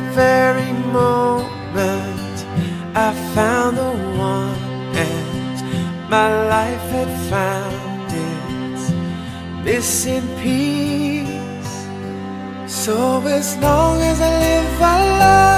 that very moment, I found the one, and my life had found its missing piece. So as long as I live, I love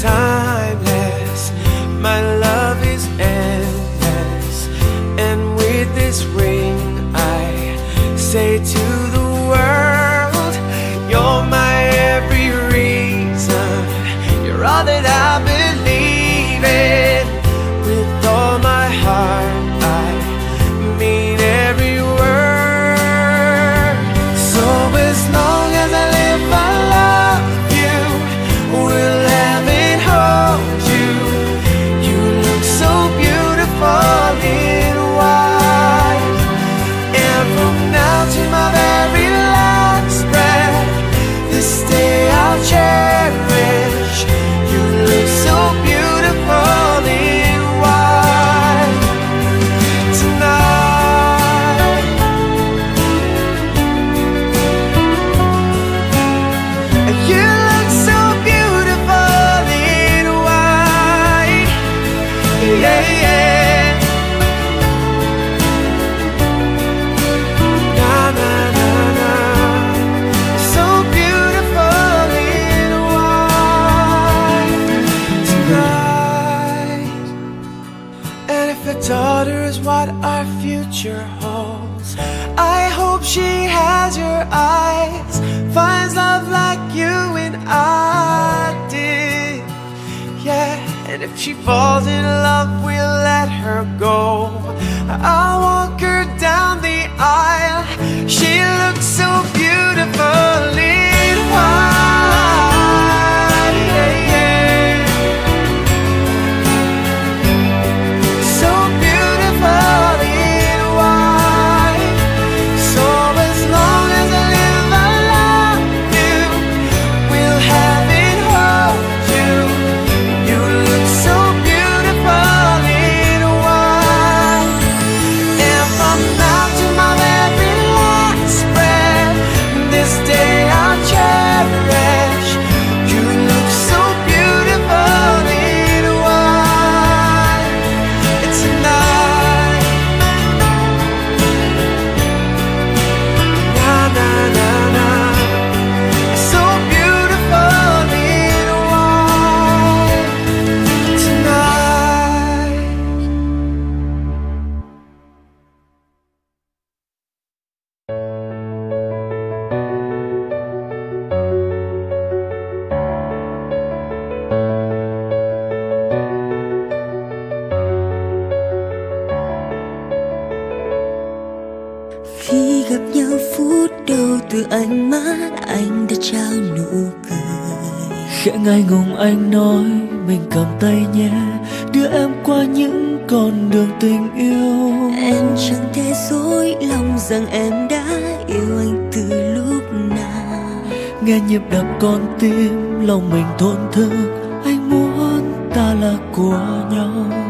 time. Is what our future holds, I hope she has your eyes, finds love like you and I did. Yeah, and if she falls in love, we'll let her go. I'll walk her down the aisle. She looks so beautiful Khi gặp nhau phút đầu từ ánh mắt anh đã trao nụ cười. Khẽ ngại ngùng anh nói mình cầm tay nhé Đưa em qua những con đường tình yêu. Em chẳng thể dối lòng rằng em đã yêu anh từ lúc nào. Nghe nhịp đập con tim lòng mình thổn thức Anh muốn ta là của nhau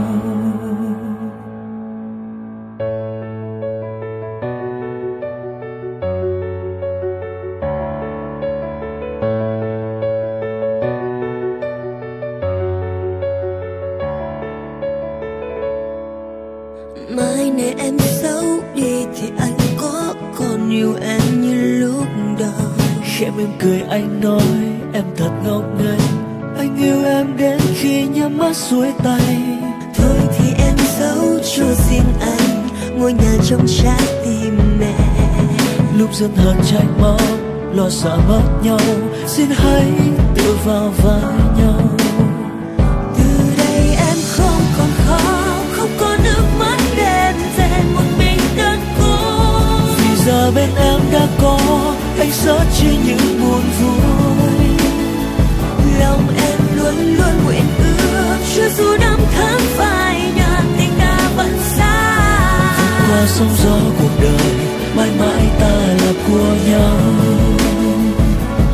anh sợ chia những buồn vui. Lòng em luôn luôn nguyện ước, cho dù năm tháng phai nhạt tình ta vẫn xa. Qua sóng gió cuộc đời, mãi mãi ta là của nhau.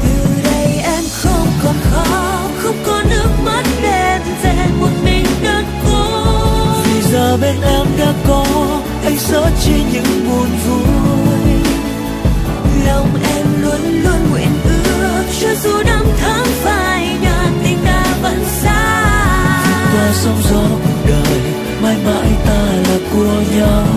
Từ đây em không còn khóc không có nước mắt đen về một mình đơn cô. Vì giờ bên em đã có, anh sợ chia những buồn vui. Lòng em luôn luôn nguyện ước. Cho dù năm tháng phai nhạt tình ta vẫn xa. Qua sóng gió cuộc đời, mãi mãi ta là của nhau.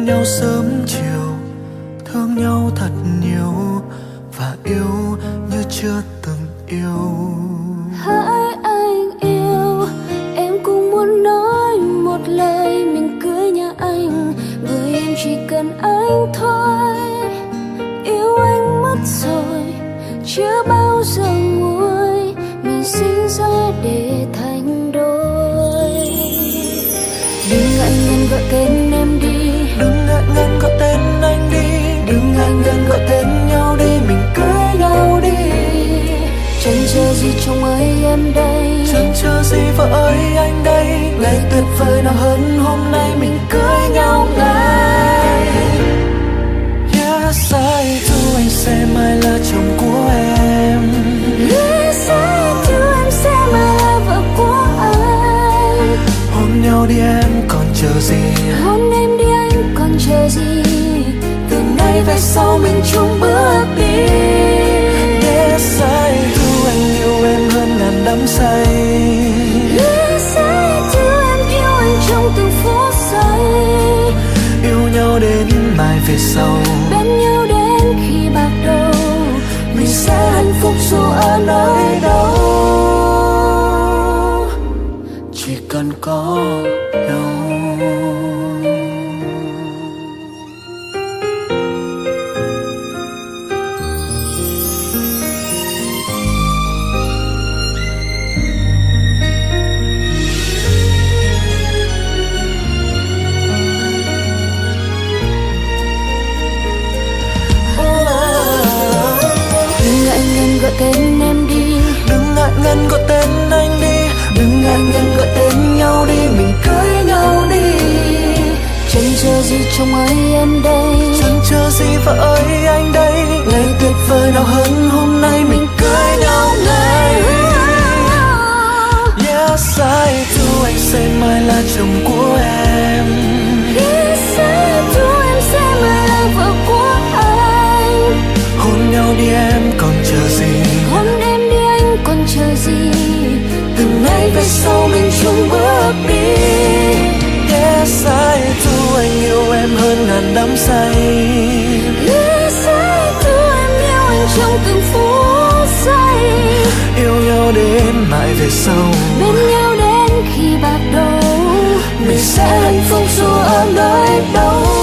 Bên nhau sớm chiều, thương nhau thật nhiều và yêu như chưa từng yêu. Hãy anh yêu, em cũng muốn nói một lời, mình cưới nhà anh bởi em chỉ cần anh thôi. Yêu anh mất rồi, chưa bao gọi tên nhau đi mình cưới nhau đi. Chẳng chờ gì trong ấy em đây. Chẳng chờ gì vợ ơi anh đây. Ngày tuyệt vời nào hơn hôm nay mình cưới nhau ngay. Yes I do anh sẽ mãi là chồng của em. Yes, I do, em sẽ mãi là vợ của anh. Hôn nhau đi em còn chờ gì? Hôn em đi anh còn chờ gì từ về sau mình chung bước đi. Yes say, thương anh yêu em hơn ngàn đắm say. Yes, I do, em yêu anh trong từng phút giây. Yêu nhau đến mai về sau. Bên nhau đến khi bạc đầu. Mình sẽ hạnh phúc dù ở nơi tên anh đi. Đừng ngại ngần gọi tên nhau đi mình cưới nhau đi. Chẳng chờ gì trong ấy em đây? Chẳng chờ gì vợ ơi anh đây? Ngày tuyệt vời nào hơn hôm nay mình cưới nhau ngay. Yes I do anh sẽ mãi là chồng của em. Yes, I do, em sẽ mãi là vợ của anh. Hôn nhau đi em còn chờ gì về sau mình chung bước đi. Để sai tu anh yêu em hơn ngàn đắm say. Để sai tu em yêu anh trong từng phút giây. Yêu nhau đến mãi về sau. Bên nhau đến khi bạc đầu. Mình sẽ hạnh phúc dù ở nơi đâu.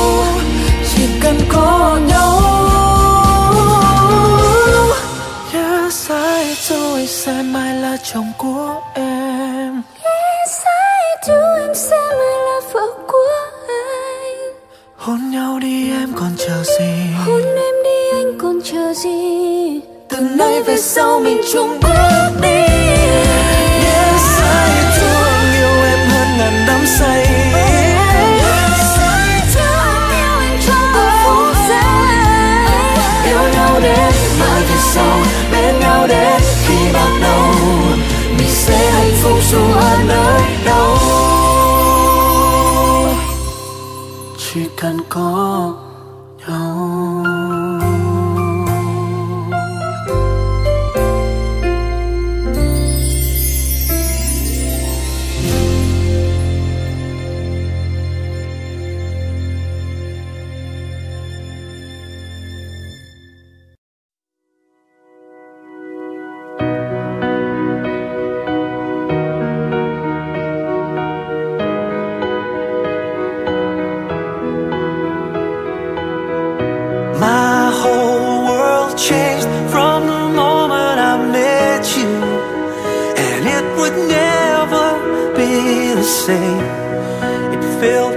Nay về sau mình chung bước đi. Yes, I do anh yêu em hơn ngàn đắm say. Yêu nhau đến mãi về sau, bên nhau đến khi ban đầu mình sẽ hạnh phúc dù ở nơi đâu. Chỉ cần có say. It felt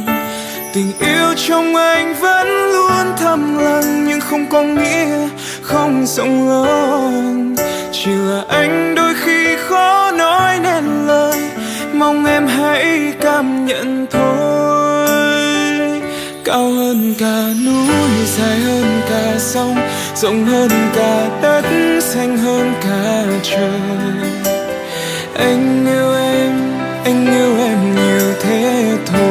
tình yêu trong anh vẫn luôn thầm lặng, nhưng không có nghĩa không rộng lớn. Chỉ là anh đôi khi khó nói nên lời, mong em hãy cảm nhận thôi. Cao hơn cả núi, dài hơn cả sông, rộng hơn cả đất, xanh hơn cả trời. Anh yêu em, anh yêu em nhiều thế thôi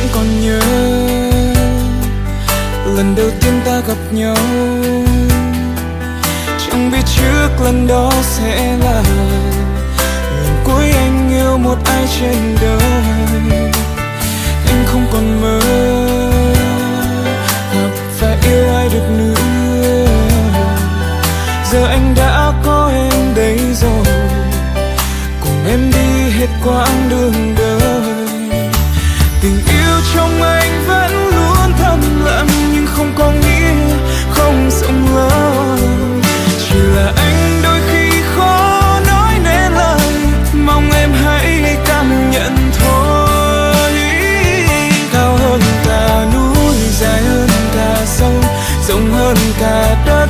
anh còn nhớ. Lần đầu tiên ta gặp nhau, chẳng biết trước lần đó sẽ là lần cuối anh yêu một ai trên đời. Anh không còn mơ gặp và yêu ai được nữa. Giờ anh đã có em đây rồi, cùng em đi hết quãng đường đời trong anh vẫn luôn thầm lặng, nhưng không có nghĩa không rộng lớn chỉ là anh đôi khi khó nói nên lời, mong em hãy cảm nhận thôi. Cao hơn cả núi, dài hơn cả sông, rộng hơn cả đất.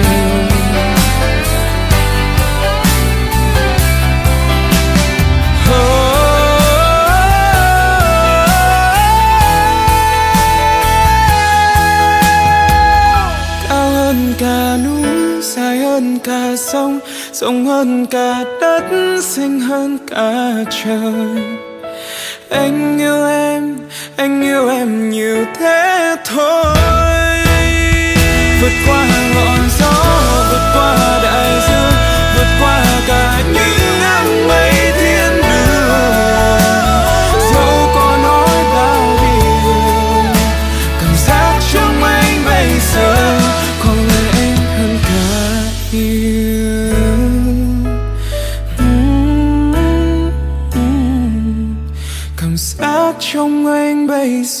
rộng hơn cả đất xanh hơn cả trời. Anh yêu em, anh yêu em nhiều thế thôi. Vượt qua ngọn gió, vượt qua đại dương, vượt qua anh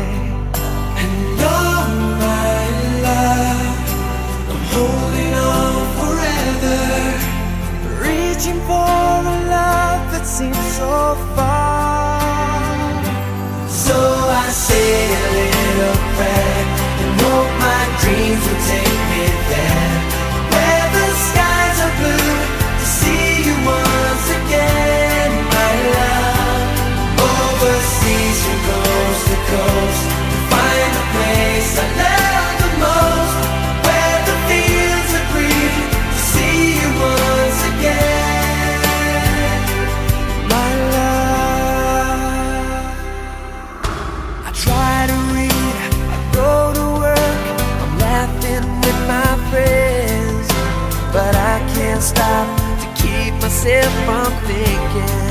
if I'm thinking.